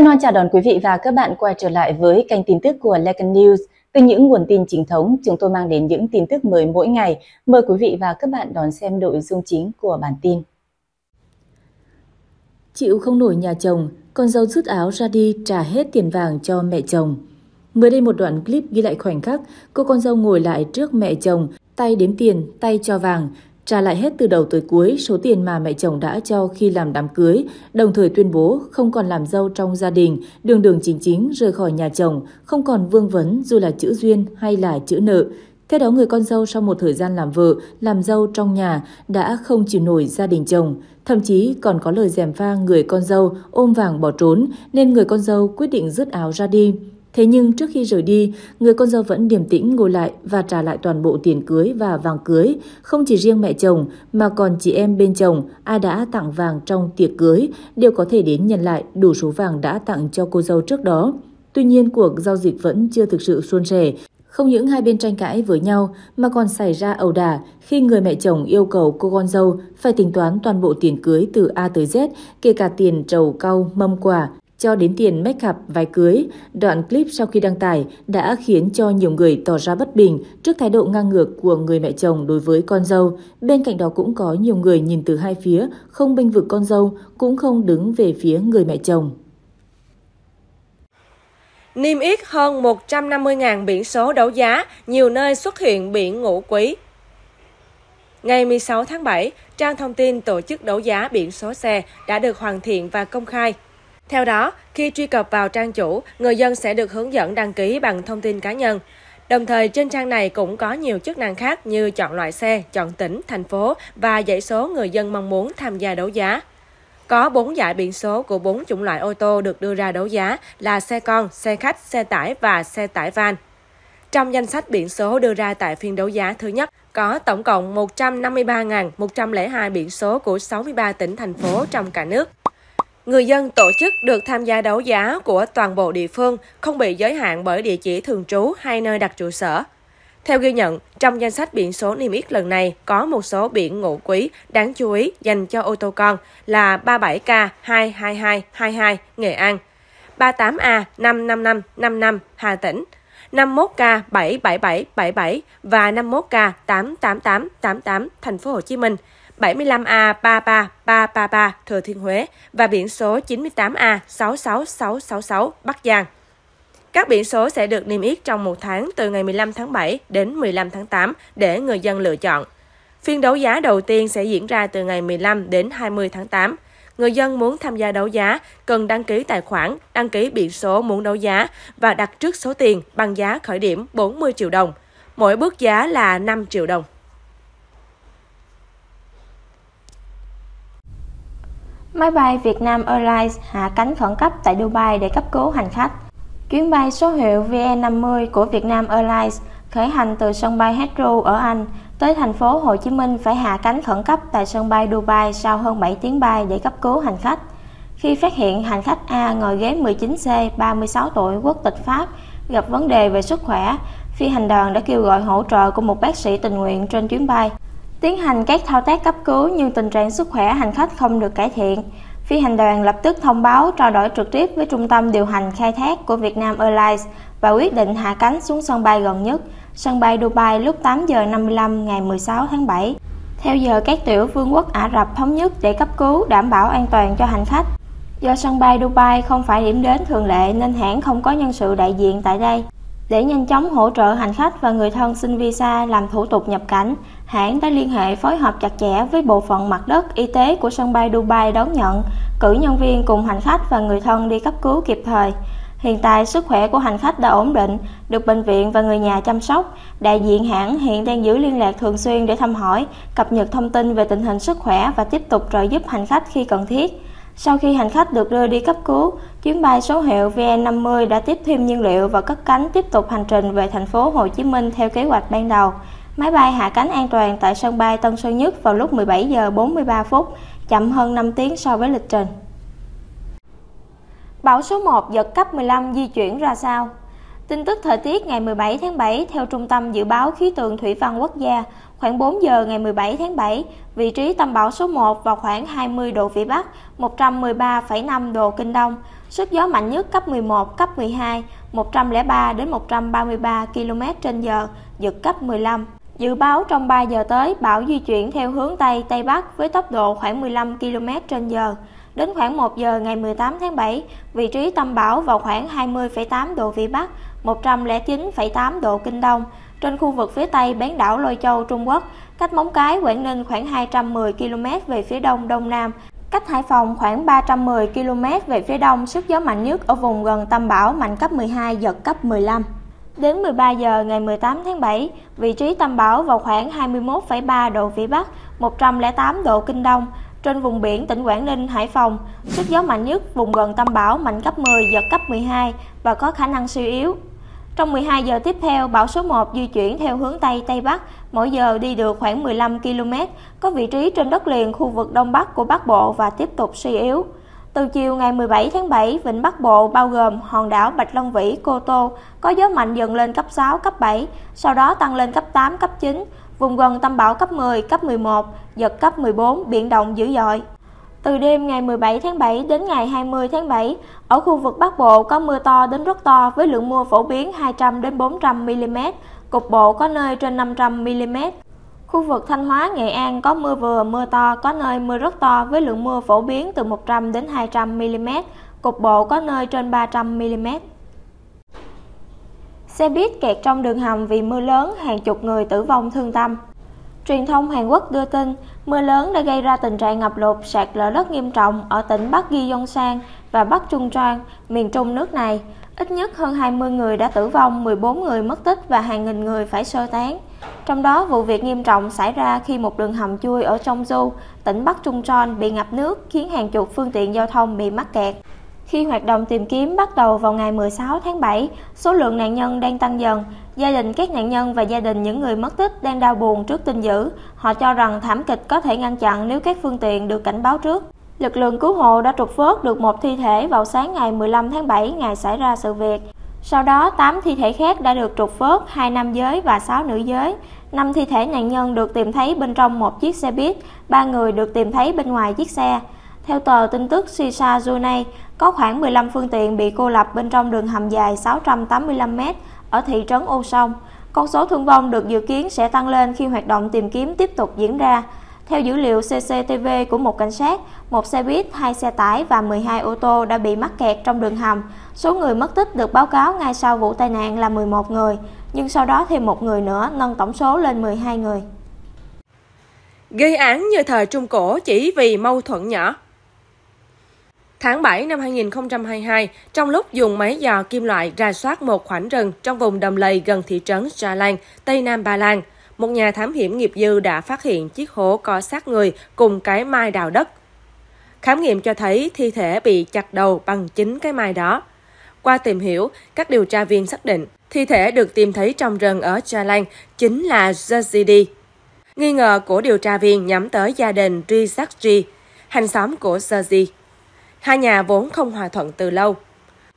Hân hoan chào đón quý vị và các bạn quay trở lại với kênh tin tức của Legan News. Từ những nguồn tin chính thống, chúng tôi mang đến những tin tức mới mỗi ngày. Mời quý vị và các bạn đón xem nội dung chính của bản tin. Chịu không nổi nhà chồng, con dâu rút áo ra đi trả hết tiền vàng cho mẹ chồng. Mới đây một đoạn clip ghi lại khoảnh khắc cô con dâu ngồi lại trước mẹ chồng, tay đếm tiền, tay cho vàng, trả lại hết từ đầu tới cuối số tiền mà mẹ chồng đã cho khi làm đám cưới, đồng thời tuyên bố không còn làm dâu trong gia đình, đường đường chính chính rời khỏi nhà chồng, không còn vương vấn dù là chữ duyên hay là chữ nợ. Theo đó, người con dâu sau một thời gian làm vợ, làm dâu trong nhà đã không chịu nổi gia đình chồng, thậm chí còn có lời dèm pha người con dâu ôm vàng bỏ trốn nên người con dâu quyết định rứt áo ra đi. Thế nhưng trước khi rời đi, người con dâu vẫn điềm tĩnh ngồi lại và trả lại toàn bộ tiền cưới và vàng cưới, không chỉ riêng mẹ chồng mà còn chị em bên chồng ai đã tặng vàng trong tiệc cưới đều có thể đến nhận lại đủ số vàng đã tặng cho cô dâu trước đó. Tuy nhiên cuộc giao dịch vẫn chưa thực sự suôn sẻ, không những hai bên tranh cãi với nhau mà còn xảy ra ẩu đả khi người mẹ chồng yêu cầu cô con dâu phải tính toán toàn bộ tiền cưới từ A tới Z, kể cả tiền trầu cau, mâm quả cho đến tiền make up váy cưới. Đoạn clip sau khi đăng tải đã khiến cho nhiều người tỏ ra bất bình trước thái độ ngang ngược của người mẹ chồng đối với con dâu. Bên cạnh đó cũng có nhiều người nhìn từ hai phía, không bênh vực con dâu, cũng không đứng về phía người mẹ chồng. Niêm yết hơn 150.000 biển số đấu giá, nhiều nơi xuất hiện biển ngũ quý. Ngày 16 tháng 7, trang thông tin tổ chức đấu giá biển số xe đã được hoàn thiện và công khai. Theo đó, khi truy cập vào trang chủ, người dân sẽ được hướng dẫn đăng ký bằng thông tin cá nhân. Đồng thời trên trang này cũng có nhiều chức năng khác như chọn loại xe, chọn tỉnh, thành phố và dãy số người dân mong muốn tham gia đấu giá. Có 4 giải biển số của 4 chủng loại ô tô được đưa ra đấu giá là xe con, xe khách, xe tải và xe tải van. Trong danh sách biển số đưa ra tại phiên đấu giá thứ nhất, có tổng cộng 153.102 biển số của 63 tỉnh, thành phố trong cả nước. Người dân tổ chức được tham gia đấu giá của toàn bộ địa phương không bị giới hạn bởi địa chỉ thường trú hay nơi đặt trụ sở. Theo ghi nhận, trong danh sách biển số niêm yết lần này có một số biển ngũ quý đáng chú ý dành cho ô tô con là 37K 22222 Nghệ An, 38A 55555 Hà Tĩnh, 51K 77777 và 51K 88888 Thành phố Hồ Chí Minh. 75A 33333 Thừa Thiên Huế và biển số 98A 66666 Bắc Giang. Các biển số sẽ được niêm yết trong một tháng từ ngày 15 tháng 7 đến 15 tháng 8 để người dân lựa chọn. Phiên đấu giá đầu tiên sẽ diễn ra từ ngày 15 đến 20 tháng 8. Người dân muốn tham gia đấu giá cần đăng ký tài khoản, đăng ký biển số muốn đấu giá và đặt trước số tiền bằng giá khởi điểm 40 triệu đồng. Mỗi bước giá là 5 triệu đồng. Máy bay Vietnam Airlines hạ cánh khẩn cấp tại Dubai để cấp cứu hành khách. Chuyến bay số hiệu VN50 của Vietnam Airlines khởi hành từ sân bay Heathrow ở Anh tới thành phố Hồ Chí Minh phải hạ cánh khẩn cấp tại sân bay Dubai sau hơn 7 tiếng bay để cấp cứu hành khách. Khi phát hiện hành khách A ngồi ghế 19C, 36 tuổi, quốc tịch Pháp, gặp vấn đề về sức khỏe, phi hành đoàn đã kêu gọi hỗ trợ của một bác sĩ tình nguyện trên chuyến bay tiến hành các thao tác cấp cứu nhưng tình trạng sức khỏe hành khách không được cải thiện. Phi hành đoàn lập tức thông báo trao đổi trực tiếp với trung tâm điều hành khai thác của Vietnam Airlines và quyết định hạ cánh xuống sân bay gần nhất, sân bay Dubai lúc 8 giờ 55 ngày 16 tháng 7. Theo giờ các tiểu vương quốc Ả Rập thống nhất để cấp cứu đảm bảo an toàn cho hành khách. Do sân bay Dubai không phải điểm đến thường lệ nên hãng không có nhân sự đại diện tại đây. Để nhanh chóng hỗ trợ hành khách và người thân xin visa làm thủ tục nhập cảnh, hãng đã liên hệ phối hợp chặt chẽ với bộ phận mặt đất y tế của sân bay Dubai đón nhận, cử nhân viên cùng hành khách và người thân đi cấp cứu kịp thời. Hiện tại sức khỏe của hành khách đã ổn định, được bệnh viện và người nhà chăm sóc. Đại diện hãng hiện đang giữ liên lạc thường xuyên để thăm hỏi, cập nhật thông tin về tình hình sức khỏe và tiếp tục trợ giúp hành khách khi cần thiết. Sau khi hành khách được đưa đi cấp cứu, chuyến bay số hiệu VN50 đã tiếp thêm nhiên liệu và cất cánh tiếp tục hành trình về thành phố Hồ Chí Minh theo kế hoạch ban đầu. Máy bay hạ cánh an toàn tại sân bay Tân Sơn Nhất vào lúc 17 giờ 43 phút, chậm hơn 5 tiếng so với lịch trình. Bão số 1 giật cấp 15 di chuyển ra sao? Tin tức thời tiết ngày 17 tháng 7 theo Trung tâm Dự báo Khí tượng Thủy văn Quốc gia, khoảng 4 giờ ngày 17 tháng 7, vị trí tâm bão số 1 vào khoảng 20 độ Vĩ Bắc, 113,5 độ Kinh Đông, sức gió mạnh nhất cấp 11, cấp 12, 103 đến 133 km h giật cấp 15. Dự báo trong 3 giờ tới, bão di chuyển theo hướng Tây Tây Bắc với tốc độ khoảng 15 km h Đến khoảng 1 giờ ngày 18 tháng 7, vị trí tâm bão vào khoảng 20,8 độ Vĩ Bắc, 109,8 độ Kinh Đông, trên khu vực phía Tây bán đảo Lôi Châu, Trung Quốc, cách Móng Cái, Quảng Ninh khoảng 210 km về phía Đông Đông Nam, cách Hải Phòng khoảng 310 km về phía đông, sức gió mạnh nhất ở vùng gần tâm bão mạnh cấp 12, giật cấp 15. Đến 13 giờ ngày 18 tháng 7, vị trí tâm bão vào khoảng 21,3 độ Vĩ Bắc, 108 độ Kinh Đông, trên vùng biển tỉnh Quảng Ninh, Hải Phòng, sức gió mạnh nhất vùng gần tâm bão mạnh cấp 10, giật cấp 12 và có khả năng suy yếu. Trong 12 giờ tiếp theo, bão số 1 di chuyển theo hướng Tây Tây Bắc, mỗi giờ đi được khoảng 15 km, có vị trí trên đất liền khu vực Đông Bắc của Bắc Bộ và tiếp tục suy yếu. Từ chiều ngày 17 tháng 7, vịnh Bắc Bộ bao gồm hòn đảo Bạch Long Vĩ, Cô Tô có gió mạnh dần lên cấp 6, cấp 7, sau đó tăng lên cấp 8, cấp 9, vùng gần tâm bão cấp 10, cấp 11, giật cấp 14, biển động dữ dội. Từ đêm ngày 17 tháng 7 đến ngày 20 tháng 7, ở khu vực Bắc Bộ có mưa to đến rất to với lượng mưa phổ biến 200 đến 400 mm, cục bộ có nơi trên 500 mm. Khu vực Thanh Hóa, Nghệ An có mưa vừa, mưa to, có nơi mưa rất to với lượng mưa phổ biến từ 100 đến 200 mm, cục bộ có nơi trên 300 mm. Xe buýt kẹt trong đường hầm vì mưa lớn, hàng chục người tử vong thương tâm. Truyền thông Hàn Quốc đưa tin, mưa lớn đã gây ra tình trạng ngập lụt sạt lở đất nghiêm trọng ở tỉnh Bắc Gyeongsang và Bắc Trung Trang, miền trung nước này. Ít nhất hơn 20 người đã tử vong, 14 người mất tích và hàng nghìn người phải sơ tán. Trong đó, vụ việc nghiêm trọng xảy ra khi một đường hầm chui ở trong Du, tỉnh Bắc Trung Tròn bị ngập nước khiến hàng chục phương tiện giao thông bị mắc kẹt. Khi hoạt động tìm kiếm bắt đầu vào ngày 16 tháng 7, số lượng nạn nhân đang tăng dần. Gia đình các nạn nhân và gia đình những người mất tích đang đau buồn trước tin dữ. Họ cho rằng thảm kịch có thể ngăn chặn nếu các phương tiện được cảnh báo trước. Lực lượng cứu hộ đã trục vớt được một thi thể vào sáng ngày 15 tháng 7 ngày xảy ra sự việc. Sau đó, 8 thi thể khác đã được trục vớt, hai nam giới và 6 nữ giới. 5 thi thể nạn nhân được tìm thấy bên trong một chiếc xe buýt, 3 người được tìm thấy bên ngoài chiếc xe. Theo tờ tin tức Shisha Junay, có khoảng 15 phương tiện bị cô lập bên trong đường hầm dài 685 m ở thị trấn Ô Sông. Con số thương vong được dự kiến sẽ tăng lên khi hoạt động tìm kiếm tiếp tục diễn ra. Theo dữ liệu CCTV của một cảnh sát, một xe buýt, hai xe tải và 12 ô tô đã bị mắc kẹt trong đường hầm. Số người mất tích được báo cáo ngay sau vụ tai nạn là 11 người, nhưng sau đó thêm một người nữa nâng tổng số lên 12 người. Gây án như thời Trung Cổ chỉ vì mâu thuẫn nhỏ. Tháng 7 năm 2022, trong lúc dùng máy dò kim loại rà soát một khoảnh rừng trong vùng đầm lầy gần thị trấn Gia Lan, Tây Nam Ba Lan, một nhà thám hiểm nghiệp dư đã phát hiện chiếc hố có xác người cùng cái mai đào đất. Khám nghiệm cho thấy thi thể bị chặt đầu bằng chính cái mai đó. Qua tìm hiểu, các điều tra viên xác định thi thể được tìm thấy trong rừng ở Gia chính là Jazidi. Nghi ngờ của điều tra viên nhắm tới gia đình Rizakji, hành xóm của Zazi. Hai nhà vốn không hòa thuận từ lâu.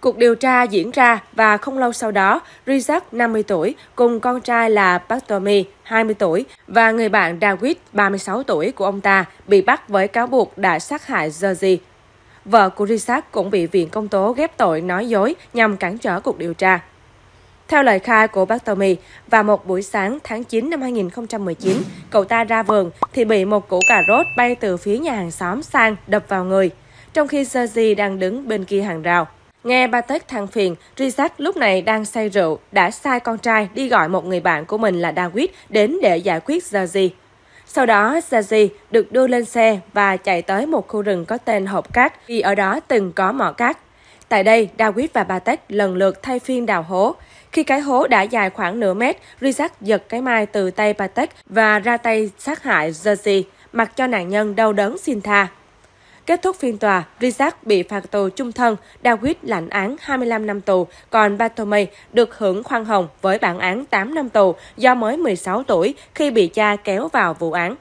Cuộc điều tra diễn ra và không lâu sau đó, Rizak, 50 tuổi, cùng con trai là Bartomi, 20 tuổi, và người bạn David, 36 tuổi của ông ta bị bắt với cáo buộc đã sát hại Jersey. Vợ của Rizak cũng bị viện công tố ghép tội nói dối nhằm cản trở cuộc điều tra. Theo lời khai của Bartomi, vào một buổi sáng tháng 9 năm 2019, cậu ta ra vườn thì bị một củ cà rốt bay từ phía nhà hàng xóm sang đập vào người trong khi Sergi đang đứng bên kia hàng rào. Nghe ba tết than phiền, Rizak lúc này đang say rượu, đã sai con trai đi gọi một người bạn của mình là David đến để giải quyết Sergi. Sau đó, Sergi được đưa lên xe và chạy tới một khu rừng có tên hộp cát vì ở đó từng có mỏ cát. Tại đây, David và Bartek lần lượt thay phiên đào hố. Khi cái hố đã dài khoảng nửa mét, Rizak giật cái mai từ tay Bartek và ra tay sát hại Sergi, mặc cho nạn nhân đau đớn xin tha. Kết thúc phiên tòa, Rizak bị phạt tù chung thân, David lãnh án 25 năm tù, còn Bartomei được hưởng khoan hồng với bản án 8 năm tù do mới 16 tuổi khi bị cha kéo vào vụ án.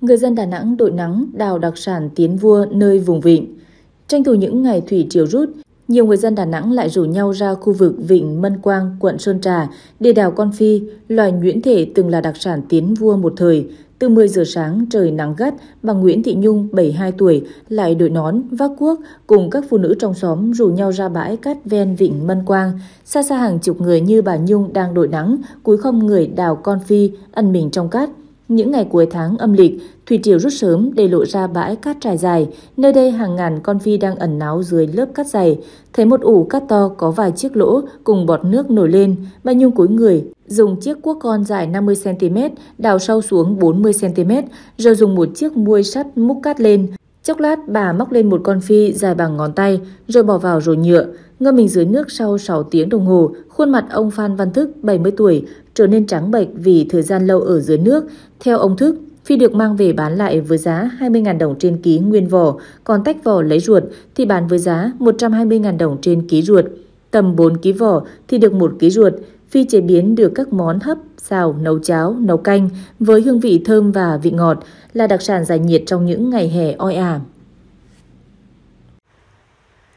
Người dân Đà Nẵng đội nắng đào đặc sản tiến vua nơi vùng vịnh. Tranh thủ những ngày thủy triều rút, nhiều người dân Đà Nẵng lại rủ nhau ra khu vực Vịnh Mân Quang, quận Sơn Trà để đào con phi, loài nhuyễn thể từng là đặc sản tiến vua một thời, Từ 10 giờ sáng trời nắng gắt, bà Nguyễn Thị Nhung, 72 tuổi, lại đội nón, vác cuốc cùng các phụ nữ trong xóm rủ nhau ra bãi cát ven vịnh Mân Quang. Xa xa hàng chục người như bà Nhung đang đội nắng, cúi không người đào con phi, ăn mình trong cát. Những ngày cuối tháng âm lịch, thủy triều rút sớm để lộ ra bãi cát trải dài. Nơi đây hàng ngàn con phi đang ẩn náu dưới lớp cát dày. Thấy một ủ cát to có vài chiếc lỗ cùng bọt nước nổi lên, bà Nhung cúi người, dùng chiếc cuốc con dài 50cm đào sâu xuống 40cm, rồi dùng một chiếc muôi sắt múc cát lên. Chốc lát bà móc lên một con phi dài bằng ngón tay, rồi bỏ vào rổ nhựa. Ngâm mình dưới nước sau 6 tiếng đồng hồ, khuôn mặt ông Phan Văn Thức, 70 tuổi, trở nên trắng bệch vì thời gian lâu ở dưới nước. Theo ông Thức, phi được mang về bán lại với giá 20.000 đồng trên ký nguyên vỏ, còn tách vỏ lấy ruột thì bán với giá 120.000 đồng trên ký ruột. Tầm 4 ký vỏ thì được 1 ký ruột. Phi chế biến được các món hấp, xào, nấu cháo, nấu canh với hương vị thơm và vị ngọt là đặc sản giải nhiệt trong những ngày hè oi ả.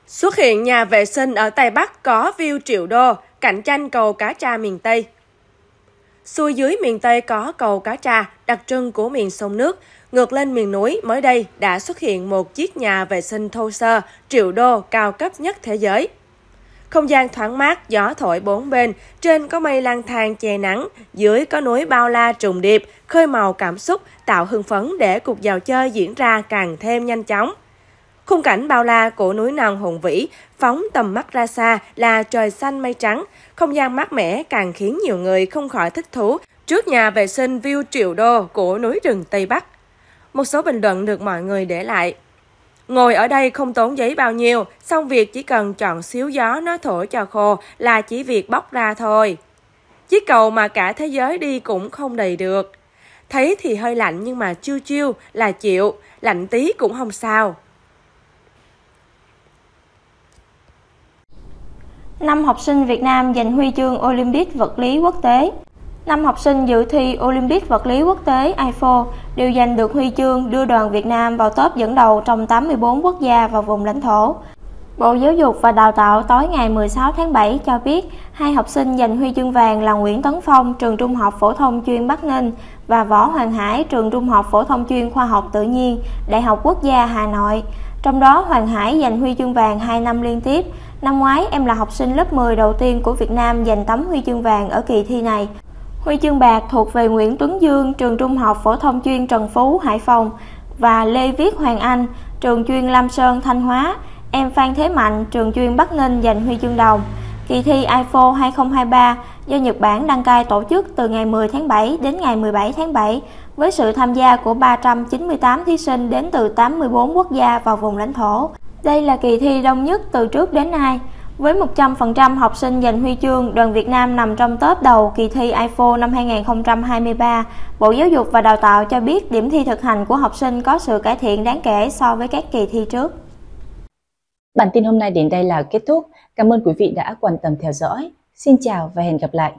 Xuất hiện nhà vệ sinh ở Tây Bắc có view triệu đô, cạnh tranh cầu Cá Tra miền Tây. Xuôi dưới miền Tây có cầu Cá Tra, đặc trưng của miền sông nước. Ngược lên miền núi, mới đây đã xuất hiện một chiếc nhà vệ sinh thô sơ, triệu đô cao cấp nhất thế giới. Không gian thoáng mát, gió thổi bốn bên, trên có mây lang thang che nắng, dưới có núi bao la trùng điệp, khơi màu cảm xúc, tạo hưng phấn để cuộc dạo chơi diễn ra càng thêm nhanh chóng. Khung cảnh bao la của núi non hùng vĩ, phóng tầm mắt ra xa là trời xanh mây trắng, không gian mát mẻ càng khiến nhiều người không khỏi thích thú trước nhà vệ sinh view triệu đô của núi rừng Tây Bắc. Một số bình luận được mọi người để lại. Ngồi ở đây không tốn giấy bao nhiêu, xong việc chỉ cần chọn xíu gió nó thổi cho khô là chỉ việc bóc ra thôi. Chiếc cầu mà cả thế giới đi cũng không đầy được. Thấy thì hơi lạnh nhưng mà chiêu chiêu là chịu, lạnh tí cũng không sao. Năm học sinh Việt Nam giành huy chương Olympic vật lý quốc tế. Năm học sinh dự thi Olympic vật lý quốc tế IFO đều giành được huy chương đưa đoàn Việt Nam vào top dẫn đầu trong 84 quốc gia và vùng lãnh thổ. Bộ Giáo dục và Đào tạo tối ngày 16 tháng 7 cho biết hai học sinh giành huy chương vàng là Nguyễn Tấn Phong, trường Trung học phổ thông chuyên Bắc Ninh và Võ Hoàng Hải, trường Trung học phổ thông chuyên khoa học tự nhiên, Đại học Quốc gia Hà Nội. Trong đó Hoàng Hải giành huy chương vàng 2 năm liên tiếp, Năm ngoái, em là học sinh lớp 10 đầu tiên của Việt Nam giành tấm huy chương vàng ở kỳ thi này. Huy chương bạc thuộc về Nguyễn Tuấn Dương, trường Trung học phổ thông chuyên Trần Phú, Hải Phòng và Lê Viết Hoàng Anh, trường chuyên Lam Sơn, Thanh Hóa. Em Phan Thế Mạnh, trường chuyên Bắc Ninh giành huy chương đồng. Kỳ thi IFO 2023 do Nhật Bản đăng cai tổ chức từ ngày 10 tháng 7 đến ngày 17 tháng 7 với sự tham gia của 398 thí sinh đến từ 84 quốc gia và vùng lãnh thổ. Đây là kỳ thi đông nhất từ trước đến nay. Với 100% học sinh giành huy chương, đoàn Việt Nam nằm trong top đầu kỳ thi IFO năm 2023. Bộ Giáo dục và Đào tạo cho biết điểm thi thực hành của học sinh có sự cải thiện đáng kể so với các kỳ thi trước. Bản tin hôm nay đến đây là kết thúc. Cảm ơn quý vị đã quan tâm theo dõi. Xin chào và hẹn gặp lại.